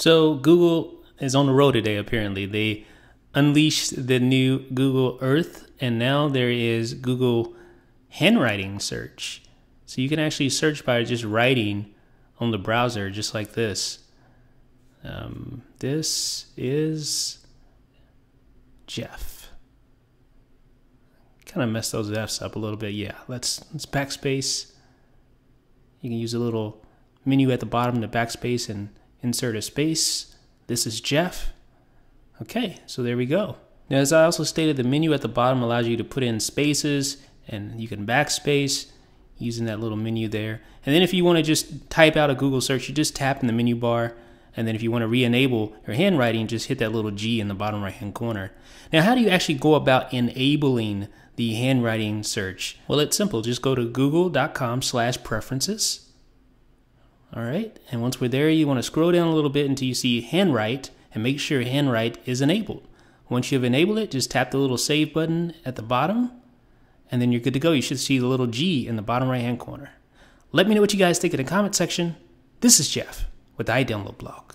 So Google is on the road today, apparently. They unleashed the new Google Earth, and now there is Google handwriting search. So you can actually search by just writing on the browser, just like this. Um, this is Jeff. Kind of mess those F's up a little bit. Yeah, let's let's backspace. You can use a little menu at the bottom to backspace and insert a space. This is Jeff. Okay, so there we go. Now, as I also stated, the menu at the bottom allows you to put in spaces and you can backspace using that little menu there. And then if you want to just type out a Google search, you just tap in the menu bar. And then if you want to re-enable your handwriting, just hit that little G in the bottom right hand corner. Now, how do you actually go about enabling the handwriting search? Well, it's simple. Just go to google.com slash preferences all right. And once we're there, you want to scroll down a little bit until you see handwrite and make sure handwrite is enabled. Once you've enabled it, just tap the little save button at the bottom and then you're good to go. You should see the little G in the bottom right hand corner. Let me know what you guys think in the comment section. This is Jeff with the iDownload Blog.